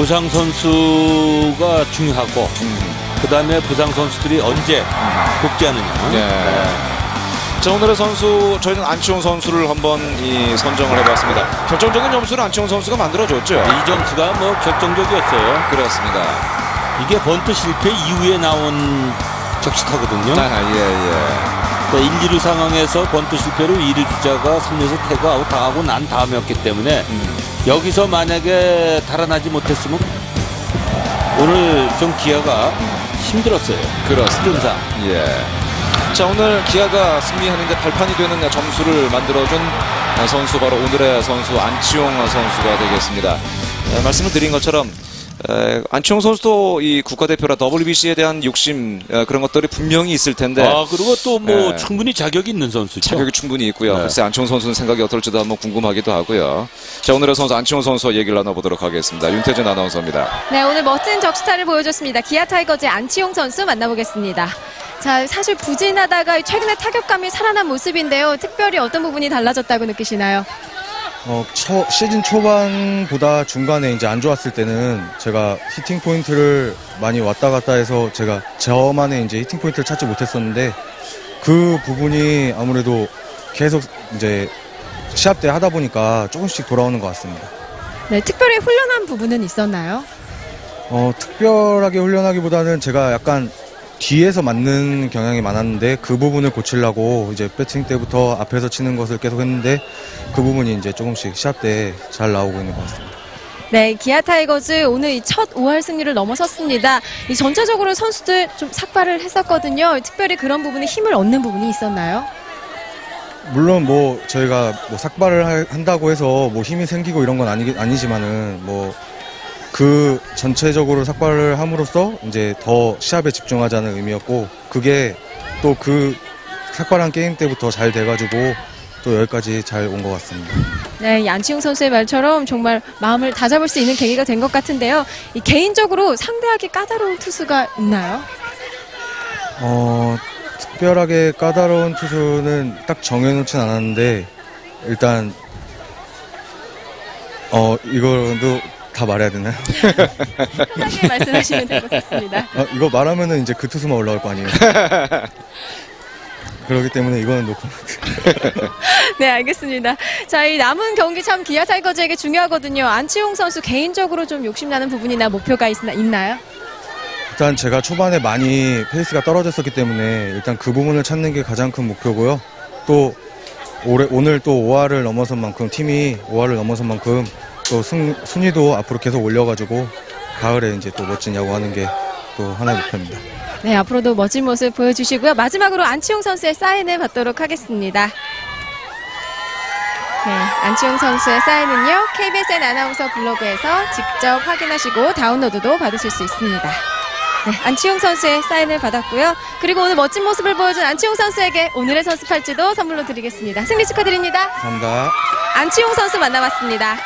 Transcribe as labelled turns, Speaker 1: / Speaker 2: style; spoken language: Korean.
Speaker 1: 부상 선수가 중요하고 그 다음에 부상 선수들이 언제 복귀하느냐.
Speaker 2: 네. 자 오늘의 선수 저희는 안치홍 선수를 한번 이 선정을 해봤습니다. 결정적인 점수를 안치홍 선수가 만들어줬죠.
Speaker 1: 이 점수가 뭐 결정적이었어요.
Speaker 2: 그렇습니다.
Speaker 1: 이게 번트 실패 이후에 나온 적시타거든요.
Speaker 2: 아, 예, 예.
Speaker 1: 1, 2루 상황에서 번트 실패로 2루 주자가 3루에서 태그 아웃 당하고 난 다음이었기 때문에
Speaker 2: 음.
Speaker 1: 여기서 만약에 달아나지 못했으면 오늘 좀 기아가 힘들었어요.
Speaker 2: 그렇습니다. 예. 자 오늘 기아가 승리하는데 발판이 되는 점수를 만들어준 선수 바로 오늘의 선수 안치홍 선수가 되겠습니다. 에, 말씀을 드린 것처럼 에, 안치홍 선수도 이 국가대표라 WBC에 대한 욕심 에, 그런 것들이 분명히 있을 텐데
Speaker 1: 아 그리고 또뭐
Speaker 2: 네.
Speaker 1: 충분히 자격이 있는 선수죠.
Speaker 2: 자격이 충분히 있고요.
Speaker 1: 네.
Speaker 2: 글쎄 안치홍 선수는 생각이 어떨지도 한번 궁금하기도 하고요. 자 오늘의 선수 안치홍 선수와 얘기를 나눠보도록 하겠습니다. 윤태진 아나운서입니다.
Speaker 3: 네, 오늘 멋진 적시타를 보여줬습니다. 기아 타이거즈의 안치홍 선수 만나보겠습니다. 자, 사실 부진하다가 최근에 타격감이 살아난 모습인데요. 특별히 어떤 부분이 달라졌다고 느끼시나요?
Speaker 4: 어, 초- 시즌 초반보다 중간에 이제 안 좋았을 때는 제가 hitting point를 많이 왔다 갔다 해서 제가 저만의 이제 hitting point를 찾지 못했었는데 그 부분이 아무래도 계속 이제 시합 때 하다 보니까 조금씩 돌아오는 것 같습니다.
Speaker 3: 네, 특별히 훈련한 부분은 있었나요?
Speaker 4: 어, 특별하게 훈련하기보다는 제가 약간 뒤에서 맞는 경향이 많았는데 그 부분을 고치려고 이제 배팅 때부터 앞에서 치는 것을 계속 했는데 그 부분이 이제 조금씩 시합 때 잘 나오고 있는 것 같습니다.
Speaker 3: 네, 기아 타이거즈 오늘 이첫 5할 승률을 넘어섰습니다. 이 전체적으로 선수들 좀 삭발을 했었거든요. 특별히 그런 부분에 힘을 얻는 부분이 있었나요?
Speaker 4: 물론 뭐 저희가 뭐 삭발을 할- 한다고 해서 뭐 힘이 생기고 이런 건 아니, 아니지만은 뭐 그 전체적으로 삭발을 함으로써 이제 더 시합에 집중하자는 의미였고 그게 또 그 삭발한 게임 때부터 잘 돼가지고 또 여기까지 잘 온 것 같습니다.
Speaker 3: 네, 이 안치홍 선수의 말처럼 정말 마음을 다잡을 수 있는 계기가 된 것 같은데요. 이 개인적으로 상대하기 까다로운 투수가 있나요?
Speaker 4: 어, 특별하게 까다로운 투수는 딱 정해놓진 않았는데 일단 어 이거도 다 말해야 되나요?
Speaker 3: 편하게 말씀하시면 될 것 같습니다.
Speaker 4: 어, 이거 말하면은 이제 그 투수만 올라올 거 아니에요. 그렇기 때문에 이거는 놓고
Speaker 3: 네, 알겠습니다. 자, 이 남은 경기 참 기아 타이거즈에게 중요하거든요. 안치홍 선수 개인적으로 좀 욕심나는 부분이나 목표가 있, 있나요?
Speaker 4: 일단 제가 초반에 많이 페이스가 떨어졌었기 때문에 일단 그 부분을 찾는 게 가장 큰 목표고요. 또 올해 오늘 또 5할을 넘어선 만큼 팀이 5할을 넘어선 만큼 또 승, 순위도 앞으로 계속 올려가지고 가을에 이제 또 멋진 야구 하는 게 또 하나의 목표입니다.
Speaker 3: 네, 앞으로도 멋진 모습 보여주시고요. 마지막으로 안치홍 선수의 사인을 받도록 하겠습니다. 네, 안치홍 선수의 사인은요, KBSN 아나운서 블로그에서 직접 확인하시고 다운로드도 받으실 수 있습니다. 네, 안치홍 선수의 사인을 받았고요. 그리고 오늘 멋진 모습을 보여준 안치홍 선수에게 오늘의 선수 팔찌도 선물로 드리겠습니다. 승리 축하드립니다.
Speaker 4: 감사합니다.
Speaker 3: 안치홍 선수 만나봤습니다.